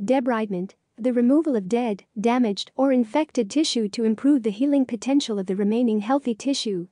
Debridement, the removal of dead, damaged, or infected tissue to improve the healing potential of the remaining healthy tissue.